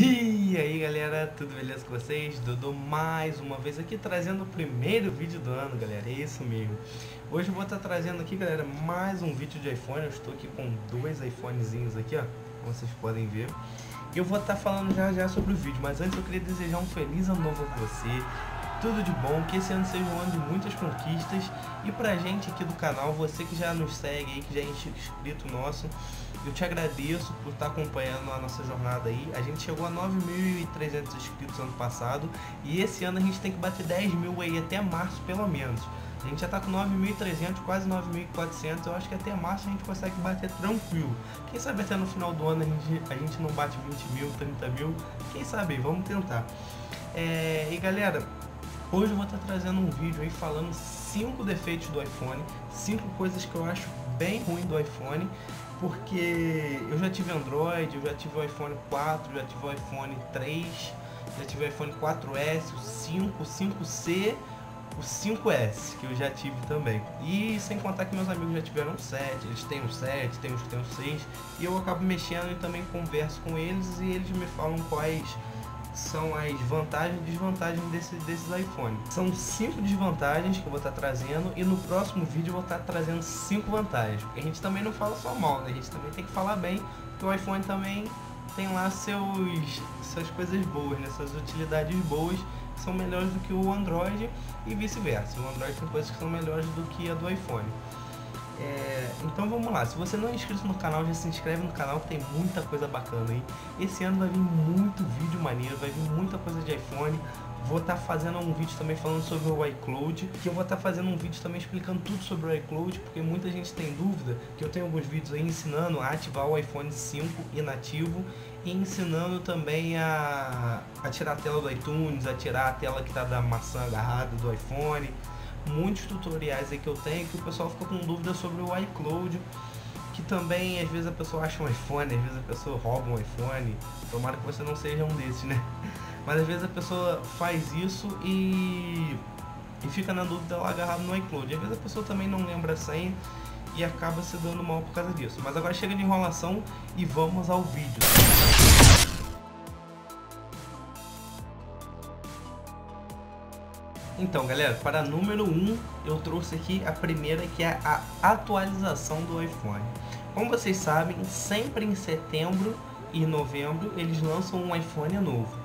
E aí galera, tudo beleza com vocês? Dudu mais uma vez aqui trazendo o primeiro vídeo do ano galera, é isso mesmo Hoje eu vou estar trazendo aqui galera, mais um vídeo de iPhone Eu estou aqui com dois iPhonezinhos aqui ó, como vocês podem ver E eu vou estar falando já já sobre o vídeo, mas antes eu queria desejar um feliz ano novo a você tudo de bom, que esse ano seja um ano de muitas conquistas e pra gente aqui do canal, você que já nos segue aí, que já é inscrito nosso, eu te agradeço por estar acompanhando a nossa jornada aí. A gente chegou a 9.300 inscritos ano passado e esse ano a gente tem que bater 10 mil aí até março pelo menos. A gente já tá com 9.300, quase 9.400. Eu acho que até março a gente consegue bater tranquilo. Quem sabe até no final do ano a gente, a gente não bate 20 mil, 30 mil. Quem sabe? Vamos tentar. É, e galera, Hoje eu vou estar trazendo um vídeo aí falando 5 defeitos do iPhone, 5 coisas que eu acho bem ruim do iPhone, porque eu já tive Android, eu já tive o iPhone 4, já tive o iPhone 3, já tive o iPhone 4S, o 5, o 5C, o 5S, que eu já tive também. E sem contar que meus amigos já tiveram o 7, eles têm o 7, tem os que têm o 6, e eu acabo mexendo e também converso com eles e eles me falam quais são as vantagens e desvantagens desse, desses iPhones. São cinco desvantagens que eu vou estar trazendo e no próximo vídeo eu vou estar trazendo cinco vantagens. Porque a gente também não fala só mal, né? A gente também tem que falar bem, que o iPhone também tem lá seus, suas coisas boas, né? suas utilidades boas são melhores do que o Android e vice-versa. O Android tem coisas que são melhores do que a do iPhone. É, então vamos lá, se você não é inscrito no canal, já se inscreve no canal que tem muita coisa bacana aí. Esse ano vai vir muito vídeo maneiro, vai vir muita coisa de iPhone. Vou estar tá fazendo um vídeo também falando sobre o iCloud, que eu vou estar tá fazendo um vídeo também explicando tudo sobre o iCloud, porque muita gente tem dúvida, que eu tenho alguns vídeos aí ensinando a ativar o iPhone 5 inativo e ensinando também a, a tirar a tela do iTunes, a tirar a tela que está da maçã agarrada do iPhone, muitos tutoriais aí que eu tenho que o pessoal fica com dúvida sobre o iCloud que também às vezes a pessoa acha um iPhone, às vezes a pessoa rouba um iPhone. Tomara que você não seja um desses, né? Mas às vezes a pessoa faz isso e, e fica na dúvida lá agarrado no iCloud. Às vezes a pessoa também não lembra a senha e acaba se dando mal por causa disso. Mas agora chega de enrolação e vamos ao vídeo. Então, galera, para número 1, um, eu trouxe aqui a primeira que é a atualização do iPhone. Como vocês sabem, sempre em setembro e novembro eles lançam um iPhone novo.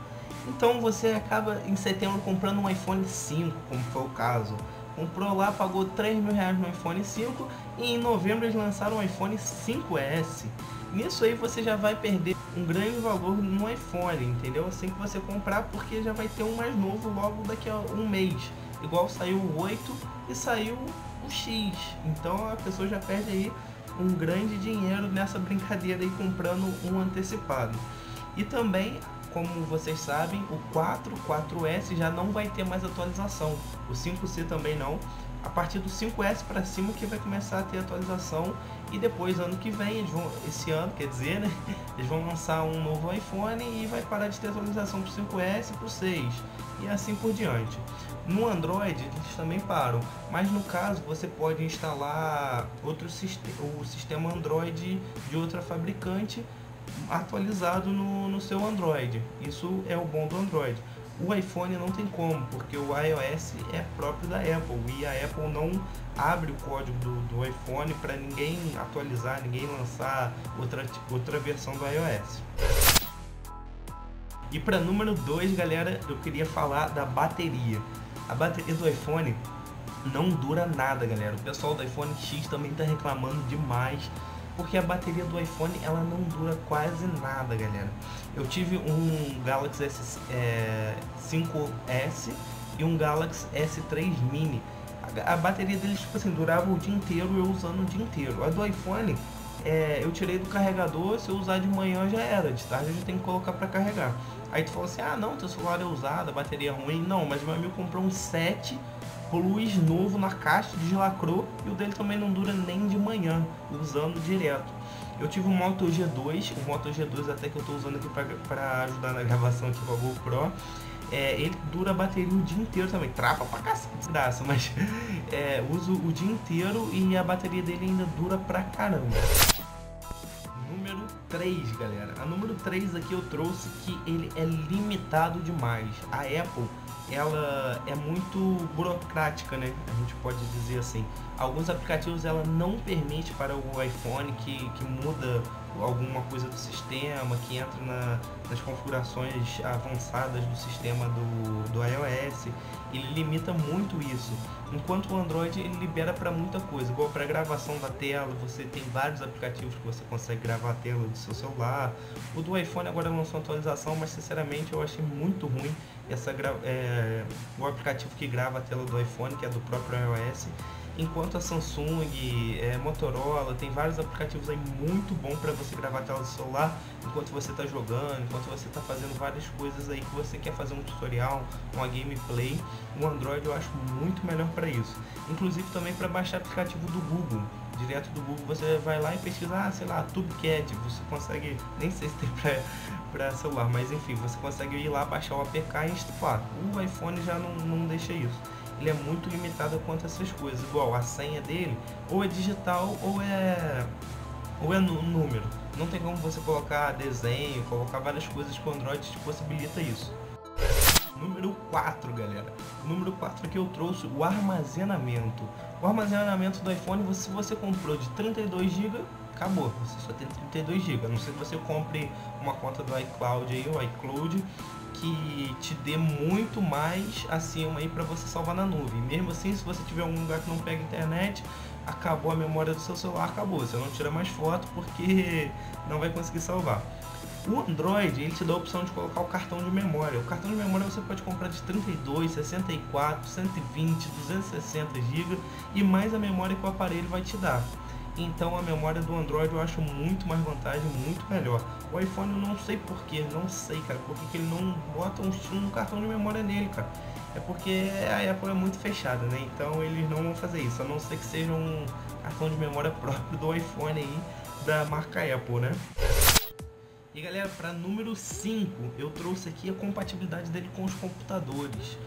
Então você acaba em setembro comprando um iPhone 5, como foi o caso. Comprou lá, pagou 3 mil reais no iPhone 5 e em novembro eles lançaram o iPhone 5S. Nisso aí você já vai perder um grande valor no iPhone, entendeu? Assim que você comprar, porque já vai ter um mais novo logo daqui a um mês. Igual saiu o 8 e saiu o X. Então a pessoa já perde aí um grande dinheiro nessa brincadeira aí comprando um antecipado. E também, como vocês sabem, o 4, 4S já não vai ter mais atualização. O 5C também não a partir do 5S para cima que vai começar a ter atualização e depois ano que vem, eles vão, esse ano quer dizer, né, eles vão lançar um novo iPhone e vai parar de ter atualização para o 5S e para o 6 e assim por diante. No Android eles também param, mas no caso você pode instalar outro sistema, o sistema Android de outra fabricante atualizado no, no seu Android. Isso é o bom do Android. O iPhone não tem como, porque o iOS é próprio da Apple e a Apple não abre o código do, do iPhone para ninguém atualizar, ninguém lançar outra, outra versão do iOS. E para número 2, galera, eu queria falar da bateria. A bateria do iPhone não dura nada, galera. O pessoal do iPhone X também está reclamando demais porque a bateria do iPhone ela não dura quase nada, galera. Eu tive um Galaxy S, é, 5S e um Galaxy S3 Mini. A, a, bateria deles, tipo assim, durava o dia inteiro eu usando o dia inteiro. A do iPhone, é, eu tirei do carregador, se eu usar de manhã já era, de tarde eu já tenho que colocar para carregar. Aí tu falou assim, ah não, teu celular é usado, a bateria é ruim. Não, mas meu amigo comprou um 7 Plus novo na caixa, deslacrou e o dele também não dura nem de manhã, usando direto. Eu tive um Moto G2, o Moto G2 até que eu estou usando aqui para ajudar na gravação aqui com a GoPro. É, ele dura a bateria o dia inteiro também, trapa pra cacete, mas é, uso o dia inteiro e a bateria dele ainda dura pra caramba. Número 3, galera. A número 3 aqui eu trouxe que ele é limitado demais. A Apple, ela é muito burocrática, né? A gente pode dizer assim. Alguns aplicativos ela não permite para o iPhone que, que muda alguma coisa do sistema, que entra na, nas configurações avançadas do sistema do, do iOS. Ele limita muito isso. Enquanto o Android ele libera para muita coisa, igual para gravação da tela, você tem vários aplicativos que você consegue gravar a tela do seu celular. O do iPhone agora lançou atualização, mas sinceramente eu achei muito ruim essa é, o aplicativo que grava a tela do iPhone, que é do próprio iOS enquanto a Samsung, é, Motorola, tem vários aplicativos aí muito bom para você gravar a tela do celular enquanto você está jogando, enquanto você está fazendo várias coisas aí que você quer fazer um tutorial, uma gameplay. O Android eu acho muito melhor para isso. Inclusive também para baixar aplicativo do Google. Direto do Google você vai lá e pesquisa, ah, sei lá, TubeCat, você consegue, nem sei se tem para celular, mas enfim, você consegue ir lá baixar o APK e instalar. O iPhone já não, não deixa isso ele é muito limitado quanto a essas coisas. Igual a senha dele, ou é digital ou é ou é número. Não tem como você colocar desenho, colocar várias coisas que o Android te possibilita isso. Número 4, galera. Número 4 que eu trouxe, o armazenamento. O armazenamento do iPhone, se você comprou de 32 GB, acabou. Você só tem 32 GB. A não ser que você compre uma conta do iCloud aí, o iCloud, que te dê muito mais acima aí para você salvar na nuvem. Mesmo assim, se você tiver algum lugar que não pega internet, acabou a memória do seu celular, acabou. Você não tira mais foto porque não vai conseguir salvar. O Android ele te dá a opção de colocar o cartão de memória. O cartão de memória você pode comprar de 32, 64, 120, 260 GB e mais a memória que o aparelho vai te dar. Então a memória do Android eu acho muito mais vantagem, muito melhor. O iPhone eu não sei porquê, não sei, cara, porque que ele não bota um, um cartão de memória nele, cara. É porque a Apple é muito fechada, né? Então eles não vão fazer isso, a não ser que seja um cartão de memória próprio do iPhone aí, da marca Apple, né? E galera, para número 5, eu trouxe aqui a compatibilidade dele com os computadores.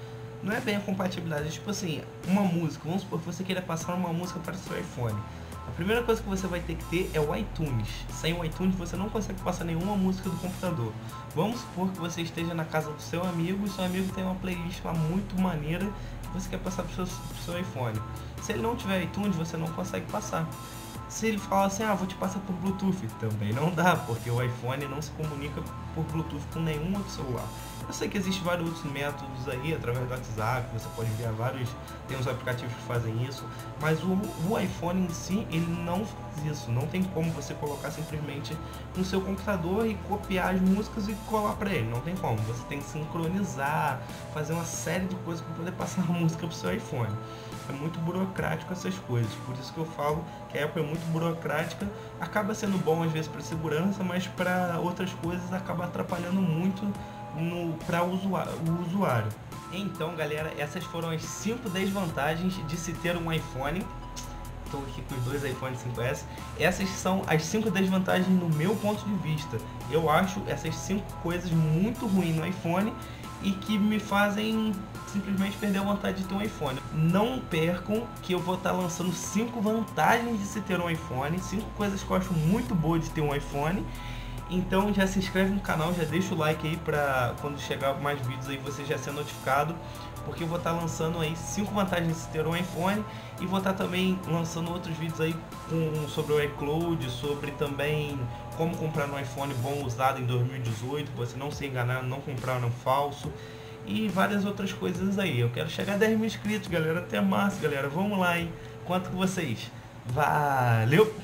Não é bem a compatibilidade, é tipo assim, uma música, vamos supor que você queira passar uma música para o seu iPhone. A primeira coisa que você vai ter que ter é o iTunes. Sem o iTunes você não consegue passar nenhuma música do computador. Vamos supor que você esteja na casa do seu amigo e seu amigo tem uma playlist lá muito maneira que você quer passar para o seu, iPhone. Se ele não tiver iTunes, você não consegue passar. Se ele falar assim, ah, vou te passar por Bluetooth, também não dá, porque o iPhone não se comunica por Bluetooth com nenhum outro celular. Eu sei que existem vários métodos aí, através do WhatsApp, você pode enviar vários, tem uns aplicativos que fazem isso, mas o, o iPhone em si, ele não faz isso, não tem como você colocar simplesmente no seu computador e copiar as músicas e colar para ele, não tem como, você tem que sincronizar, fazer uma série de coisas para poder passar a música pro seu iPhone. É muito burocrático essas coisas, por isso que eu falo que a Apple é muito burocrática, acaba sendo bom às vezes para segurança, mas para outras coisas acaba atrapalhando muito para o usuário. Então, galera, essas foram as 5 desvantagens de se ter um iPhone. Estou aqui com os dois iPhone 5S. Essas são as 5 desvantagens no meu ponto de vista. Eu acho essas 5 coisas muito ruins no iPhone e que me fazem simplesmente perder a vontade de ter um iPhone. Não percam que eu vou estar lançando 5 vantagens de se ter um iPhone, 5 coisas que eu acho muito boas de ter um iPhone então já se inscreve no canal, já deixa o like aí pra quando chegar mais vídeos aí você já ser notificado. Porque eu vou estar tá lançando aí 5 vantagens de ter um iPhone e vou estar tá também lançando outros vídeos aí com, sobre o iCloud, sobre também como comprar um iPhone bom usado em 2018, você não se enganar, não comprar um falso e várias outras coisas aí. Eu quero chegar a 10 mil inscritos, galera. Até março, galera. Vamos lá, hein? Quanto com vocês? Valeu!